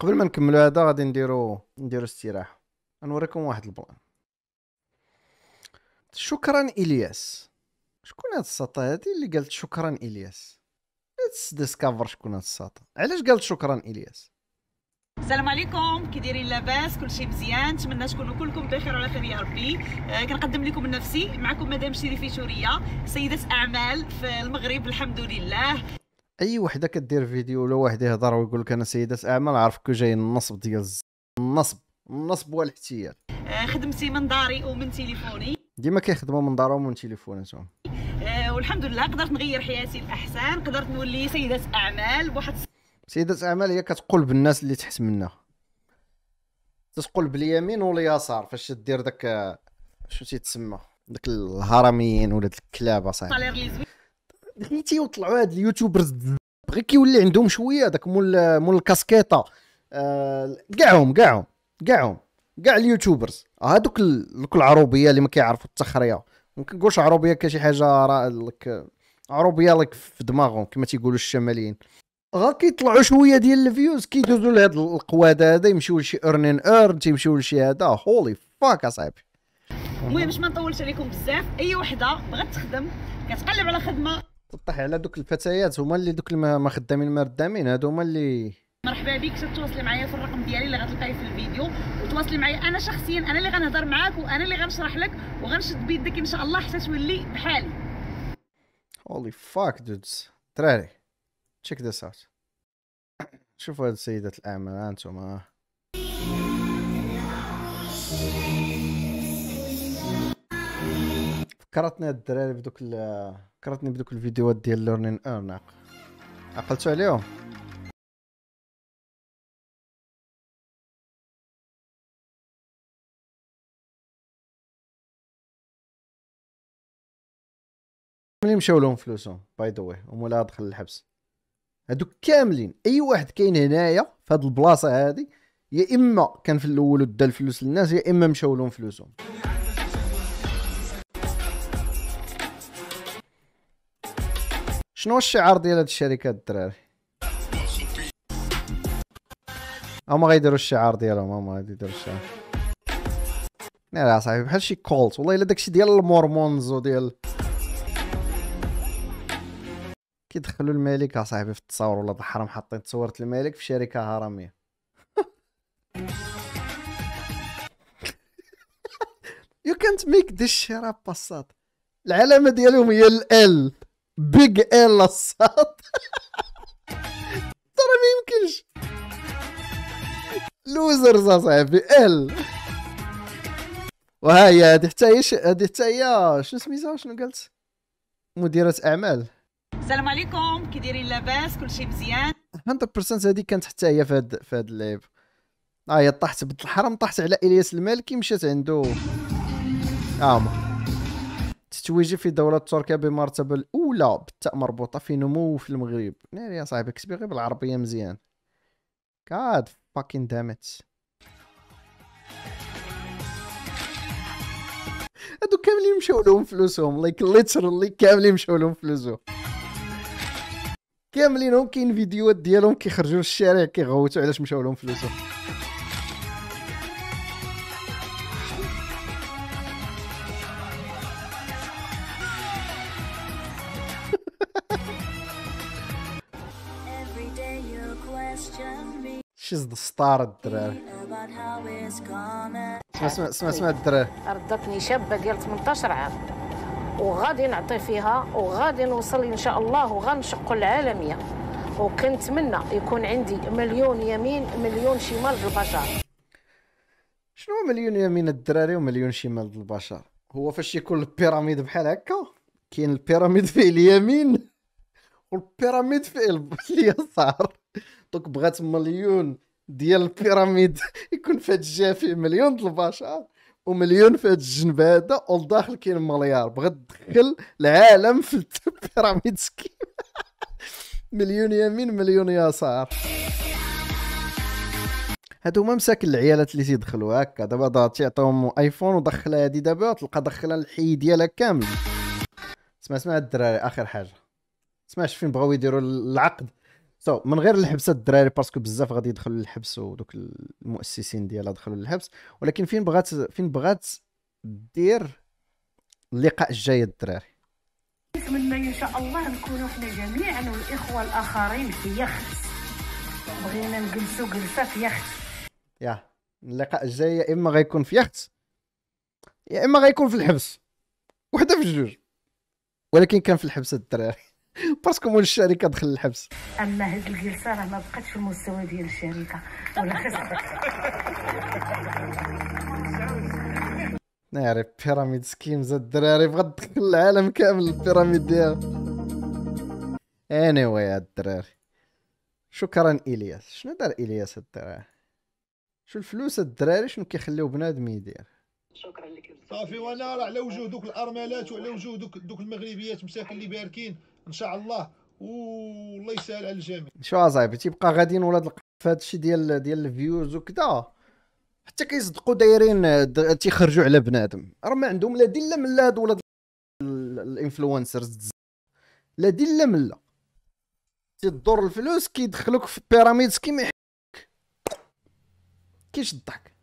قبل ما نكملوا هذا غادي نديرو نديرو استراحه غنوريكم واحد البلان. شكرا إلياس. شكون هاد الساطا هادي اللي قالت شكرا إلياس؟ let's discover شكون هاد الساطا علاش قالت شكرا إلياس؟ السلام عليكم. كي دايرين لاباس كلشي مزيان. نتمنى تكونوا كلكم بخير وعلى خير يا ربي. آه كنقدم لكم نفسي معكم مدام شريفي شورية سيدة أعمال في المغرب الحمد لله. أي وحدة كدير فيديو ولا واحد يهضر ويقول لك أنا سيدة اعمال عارف كو جاي النصب ديال النصب النصب والاحتيال آه خدمتي من داري ومن تليفوني. ديما كيخدموا من دارهم ومن تليفوناتهم آه والحمد لله قدرت نغير حياتي الاحسن قدرت نولي سيدة أعمال بواحد سيدة أعمال هي كتقول بالناس اللي تحت منها. تتقول باليمين واليسار فاش دير داك شو تيتسمى داك الهرميين ولا داك الكلاب غير تيطلعوا هاد اليوتيوبرز غير كيولي عندهم شوية داك مول مول الكاسكيطة. آه، كاعهم كاعهم كاعهم كاع اليوتيوبرز. هادوك ال- دوك العروبية اللي ما كيعرفوا التخرية. ما كنقولش عروبية كشي حاجة راه لك عروبية لك في دماغهم كما تيقولوا الشماليين. غا كيطلعوا شوية ديال views كيدوزوا لهاد القواد هذا يمشيو لشي learn and earn تيمشيو لشي هذا. holy fuck أصاحبي. المهم باش ما نطولش عليكم بزاف أي وحدة بغات تخدم كتقلب على خدمة. تطيح على دوك الفتيات هما اللي دوك اللي ما خدامين ما ردامين هادو هما اللي مرحبا بك تتواصلي معايا في الرقم ديالي اللي غتلقايه في الفيديو؟ وتواصلي معايا أنا شخصيا أنا اللي غنهضر معاك وأنا اللي غنشرح لك وغنشد بيدك إن شاء الله حتى تولي بحالي. holy fuck dudes دراري check this out شوفوا هاد الأعمال ها أنتم فكرتني هاد الدراري بدوك ال فكرتني بدوك الفيديوهات ديال learn and earn عقلتوا عليهم. اللي مشاو لهم فلوسهم by the way ومولاها دخل الحبس هادوك كاملين أي واحد كاين هنايا في هاد البلاصة هادي يا إما كان في الأول ودا الفلوس للناس يا إما مشاو لهم فلوسهم. شنو الشعار ديال هاد الشركات الدراري؟ هما غيديروا الشعار ديالهم هما غادي يديروا الشعار. لا صاحبي بحال شي كولت والله إلا داكشي ديال المورمونز وديال كيدخلوا الملك اصاحبي في التصاور ولا الحرام حاطين تصويره الملك في شركة هرمية. يو كانت ميك ديس شير اب العلامة ديالهم هي ال بيج ال الصاد ترى ما يمكنش لوزرز أصاحبي ال وها هي هذه حتى هي هذه حتى هي شنو سميتها شنو قالت? مديرة أعمال. السلام عليكم كي دايرين لاباس كلشي مزيان. 100% هذه كانت حتى هي في هاد في هاد اللعب ها هي طاحت بنت الحرام طاحت على إلياس المالكي مشات عنده آه تتويجي في دولة تركيا بمرتبة الأولى. بالتاء مربوطة في نمو في المغرب. ناري يا صاحبي كتبي غير بالعربية مزيان. God fucking damn it. هادو كاملين مشاو لهم فلوسهم. لايك ليترالي كاملين مشاو لهم فلوسهم. كاملين هم كاين فيديوهات ديالهم كيخرجوا للشارع كيغوتوا علاش مشاو لهم فلوسهم. she's the star الدراري اسمع اسمع اسمع اسمع الدراري ردتني شابة ديال 18 عام وغادي نعطي فيها وغادي نوصل إن شاء الله وغنشق العالمية. وكنتمنى يكون عندي مليون يمين مليون شمال بالبشر شنو هو مليون يمين الدراري ومليون شمال البشر؟ هو فاش يكون ال pyramid بحال هكا؟ كاين ال pyramid فيه اليمين وال pyramid فيه اليسار. donc بغات مليون ديال ال pyramid يكون في هاد الجهة فيه مليون د البشر ومليون في هاد الجنب هذا والداخل كاين مليار. بغات تدخل العالم في ال pyramid scheme. مليون يمين مليون يسار. هادو هما مساكن العيالات اللي تيدخلوا هكا. دابا دا تيعطيهم ايفون ودخلها هادي دابا تلقى دخلها الحي ديالها كامل. اسمع اسمع الدراري. آخر حاجة. سمعش فين بغاو يديروا العقد. so من غير الحبس الدراري parce que بزاف غادي يدخلوا للحبس ودوك المؤسسين ديالها دخلوا للحبس. ولكن فين بغات فين بغات دير اللقاء الجاي الدراري؟ نتمنى إن شاء الله نكونوا حنا جميعا والإخوة الآخرين في يخت. بغينا نجلسوا جلسة في يخت. يا اللقاء الجاي يا إما غيكون في يخت يا إما غيكون في الحبس. وحدة في الجوج. ولكن كان في الحبس الدراري. parce que مول الشركة دخل الحبس. أما هاد الجلسة راه ما بقاتش في المستوى ديال الشركة. ولا ناري pyramid schemes الدراري بغات تدخل العالم كامل ال pyramid ديالها. anyway الدراري. شكرا إلياس؟ شنو دار إلياس الدراري؟ شو الفلوس الدراري؟ شنو كيخليو بنادم يدير؟ شكرا لك صافي وأنا راه على وجوه دوك الأرملات وعلى وجوه دوك دوك المغربيات مساكن اللي باركين. إن شاء الله. والله يسهل على الجميع. شو اصاحبي تيبقى غاديين ولاد الق في هادشي ديال ديال ال views وكذا حتى كيصدقوا دايرين تيخرجوا على بنادم. راه ما عندهم لا دين لا من لا هاد ولاد ال- ال influencers لا دين لا من لا تيدور الفلوس كيدخلوك في بيراميد كيما يحك كاينش الضحك.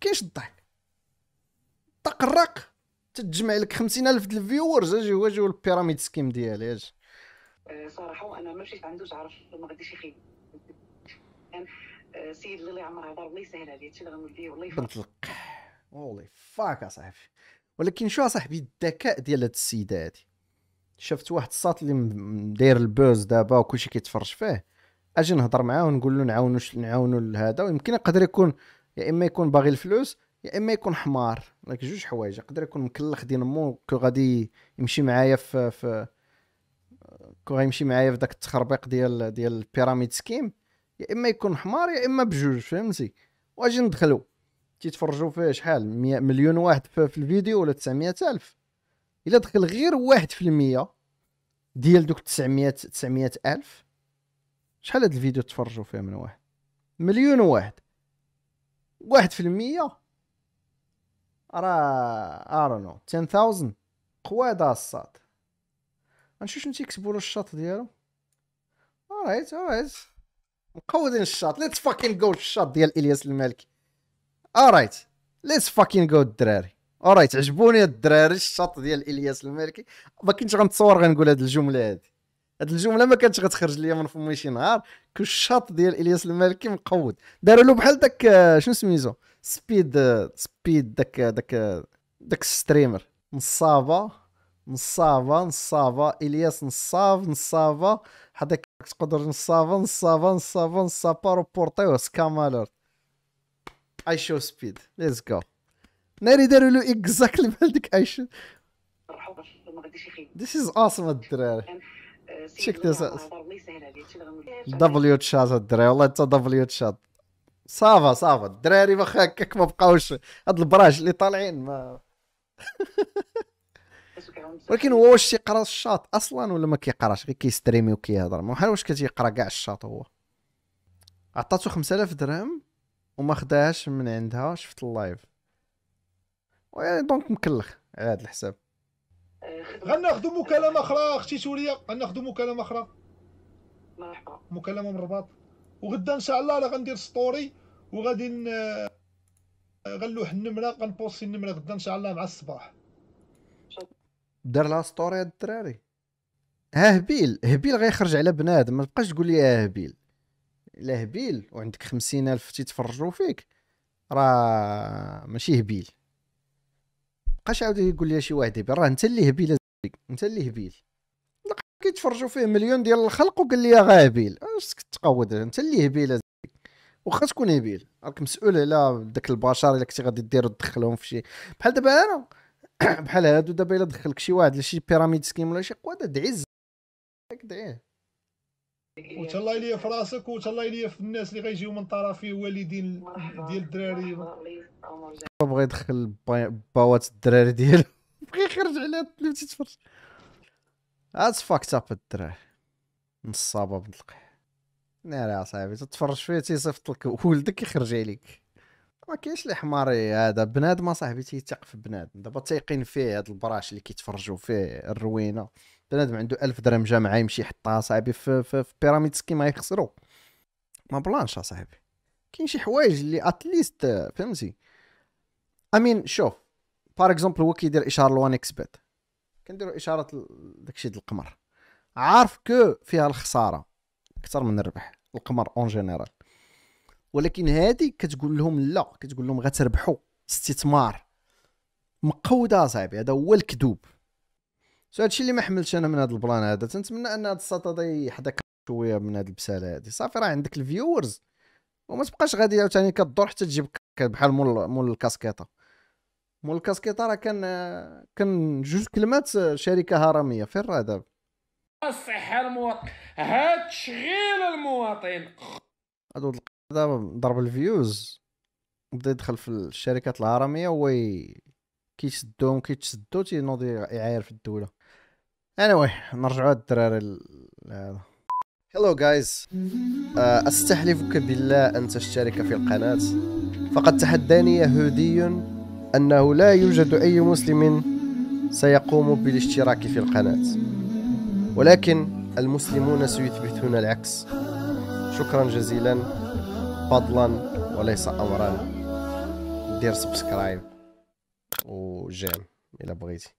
كاينش الضحك. تقرق تتجمع لك خمسين ألف د الفيورز أجي واجيو البيراميد سكيم ديالي أجي. آه، صراحة وأنا ما مشيت عنده تعرف ما غاديش يخيب. كان آه، اللي عمر هضر الله يسهل عليه هادشي اللي غنولي والله يفرح بنت القح والله فاك أصاحبي. ولكن شو أصاحبي الذكاء ديال هاد السيدة هادي. شفت واحد الساط اللي داير البوز دابا وكلشي كيتفرج فيه. أجي نهضر معاه ونقول له نعاونو نعاونو لهذا ويمكن يقدر يكون يا إما يكون باغي الفلوس يا إما يكون حمار لك جوج حوايج. يقدر يكون مكلخ دين مو كو غادي يمشي معايا في في كو غيمشي معايا في داك التخربيق ديال ديال البيراميد سكيم يا إما يكون حمار يا إما بجوج فهمتي؟ واجي ندخلو. تيتفرجوا فيه شحال مليون واحد في الفيديو ولا 900 ألف. إلا دخل غير واحد في المية ديال دوك 900 900 ألف شحال هاد الفيديو تفرجوا فيه من واحد؟ مليون واحد. واحد في المية راه ارونو 10000 قواده الصاد غنشوف شنو تيكتبوا له الشاط ديالو alright alright مقودين الشاط ليتس فاكين جو الشاط ديال الياس المالكي alright let's fucking go الدراري alright عجبوني الدراري الشاط ديال الياس المالكي ما كنتش غنتصور غنقول هاد الجمله هادي هاد الجملة ما كانتش غتخرج ليا من فمي شي نهار. كل الشاط ديال إلياس المالكي مقود. داروا له بحال داك آه، شنو سميتو؟ سبيد آه، سبيد داك داك آه، داك ال streamer نصابة نصابة نصابة. إلياس نصاب نصابة. هذاك تقدر نصابة نصابة نصابة نصابة. روبورتيو سكامالور اي شو سبيد. let's go ناري داروا له exactly بحال ديك اي شو فرحوا ما غاديش يخيب. this is awesome الدراري. غنولي دبليو تشات الدراري والله حتى دبليو تشات ça va ça va الدراري واخا هكاك ما بقاوش هاد البراج اللي طالعين ما ولكن هو واش تيقرا الشاط أصلا ولا ما كيقراش غير كي streamي وكيهضر ما بحال واش كتيقرا كاع الشاط هو عطاتو 5000 درهم وما خداهاش من عندها شفت ال live ويعني donc مكلخ عاد الحساب غناخذوا مكالمة أخرى أختي سوريا؟ غناخذوا مكالمة أخرى؟ مرحبا. مكالمة من الرباط. وغدا إن شاء الله راه غندير story وغادي غنلوح النمرة غن postي النمرة غدا إن شاء الله مع الصباح. دار لها story هاد الدراري. ها هبيل هبيل غيخرج على بنادم ما تبقاش تقول لي ها هبيل. الا هبيل وعندك خمسين ألف تيتفرجوا فيك. راه ماشي هبيل. بقاش عاود يقول لي شي واحد هبيل راه انت اللي هبيل. انت اللي هبيل. كيتفرجوا فيه مليون ديال الخلق وقال لي غا هبيل. اش كتقود انت اللي هبيل. واخا تكون هبيل. راك مسؤول على داك البشر الا كنتي غادي دير تدخلهم في شي. بحال دابا أنا بحال هادو دابا الا دخلك شي واحد لشي بيراميد سكيم ولا شي قواده دعي دعيه وتهلا ليا في راسك وتهلا ليا في الناس اللي غيجيو من طرفي والدين ديال الدراري. بغى يدخل با- باوات الدراري ديالو. بغى يخرج على اللي تيتفرج هاتس فاكت اب الدراري. نصابه القح ناري يا صاحبي تتفرج فيه تيصيفط لك ولدك يخرج عليك. ما كاينش اللي حماري هذا. بنادم صاحبي تيثق في بنادم. دابا تايقين فيه هاد البراش اللي كيتفرجوا فيه الروينة. بنادم عنده ألف درهم جامعة يمشي يحطها صاحبي في, في, في بيراميد سكيما يخسروا ما بلانش صاحبي كاين شي حوايج اللي اتليست فهمتي؟ امين شوف بار اكزومبل هو كيدير إشارة لوان إكس بيت كنديروا إشارة داكشي ديال القمر. عارف كو فيها الخسارة أكثر من الربح القمر en général ولكن هادي كتقول لهم لا كتقول لهم غتربحوا استثمار. مقودة صاحبي هذا هو الكذوب. so هادشي اللي ما حملتش أنا من هذا البلان هذا تنتمنى ان هاد الساط هذا يحدك شوية من هاد البسالة هادي. صافي راه عندك ال viewers. وما تبقاش غادي عاوتاني كدور حتى تجيب بحال مول مول الكاسكيطة. مول الكاسكيطة راه كان كان جوج كلمات شركة هرمية. فين راه دابا؟ الصحة المواطن. هاد تشغيل المواطن. هاد الق- دابا ضرب ال views بدا يدخل في الشركات الهرمية هو ي- كيشدوهم كيتشدو تينوض يعاير في الدولة. Anyway نرجعوا الدراري لهذا hello guys أستحلفك بالله أن تشترك في القناة. فقد تحداني يهودي أنه لا يوجد أي مسلم سيقوم بالاشتراك في القناة. ولكن المسلمون سيثبتون العكس. شكرا جزيلا فضلا وليس امرا. دير subscribe و j'aime إلى بغيتي.